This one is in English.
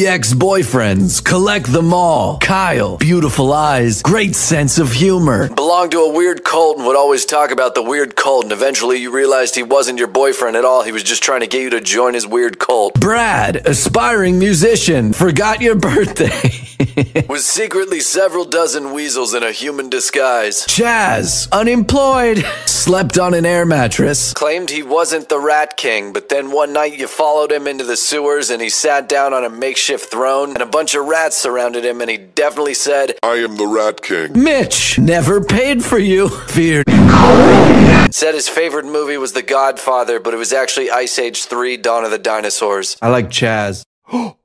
Three ex-boyfriends, collect them all. Kyle, beautiful eyes, great sense of humor. Belonged to a weird cult and would always talk about the weird cult and eventually you realized he wasn't your boyfriend at all. He was just trying to get you to join his weird cult. Brad, aspiring musician, forgot your birthday. was secretly several dozen weasels in a human disguise. Chaz, unemployed, slept on an air mattress. Claimed he wasn't the Rat King, but then one night you followed him into the sewers and he sat down on a makeshift throne and a bunch of rats surrounded him and he definitely said, I am the Rat King. Mitch, never paid for you. Feared. Said his favorite movie was The Godfather, but it was actually Ice Age 3 Dawn of the Dinosaurs. I like Chaz.